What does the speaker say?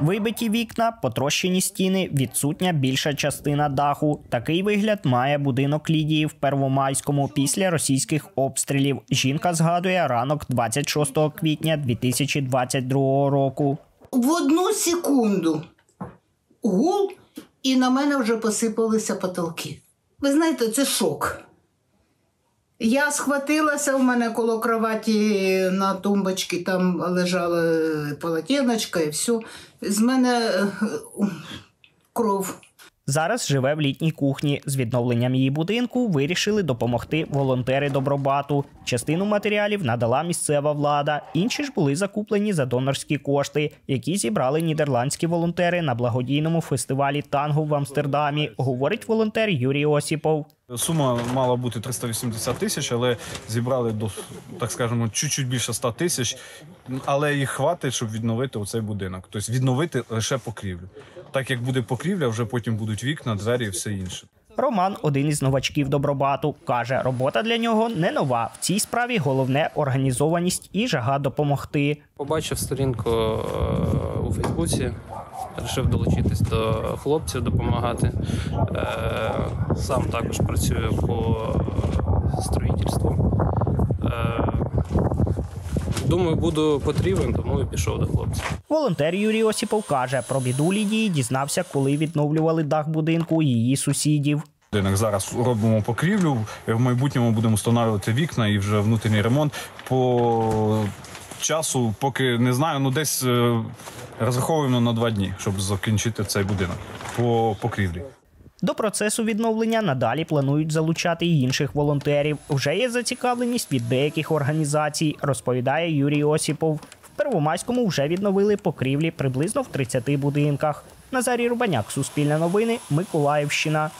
Вибиті вікна, потрощені стіни, відсутня більша частина даху. Такий вигляд має будинок Лідії в Первомайському після російських обстрілів. Жінка згадує ранок 26 квітня 2022 року. В одну секунду гул, і на мене вже посипалися потолки. Ви знаєте, це шок. Я схватилася, у мене коло кроваті на тумбочці там лежала полотеночка і все. З мене е, кров. Зараз живе в літній кухні. З відновленням її будинку вирішили допомогти волонтери Добробату. Частину матеріалів надала місцева влада. Інші ж були закуплені за донорські кошти, які зібрали нідерландські волонтери на благодійному фестивалі танго в Амстердамі. Говорить волонтер Юрій Осіпов. Сума мала бути 380 тисяч, але зібрали до так скажемо чуть-чуть більше 100 тисяч. Але їх хватить, щоб відновити оцей будинок. Тобто відновити лише покрівлю. Так як буде покрівля, вже потім будуть вікна, двері і все інше. Роман, один із новачків Добробату, каже, робота для нього не нова. В цій справі головне організованість і жага допомогти. Побачив сторінку е, у Фейсбуці, вирішив долучитись до хлопців, допомагати. Е, Сам також працюю по строїтельству. Думаю, буду потрібен, тому і пішов до хлопців. Волонтер Юрій Осіпов каже, про біду Лідії дізнався, коли відновлювали дах будинку її сусідів. Будинок зараз робимо покрівлю. В майбутньому будемо встановлювати вікна і вже внутрішній ремонт. По часу, поки не знаю, ну десь е, розраховуємо на два дні, щоб закінчити цей будинок по покрівлі. До процесу відновлення надалі планують залучати й інших волонтерів. Вже є зацікавленість від деяких організацій, розповідає Юрій Осіпов. В Первомайському вже відновили покрівлі приблизно в 30 будинках. Назарій Рубаняк, Суспільне новини, Миколаївщина.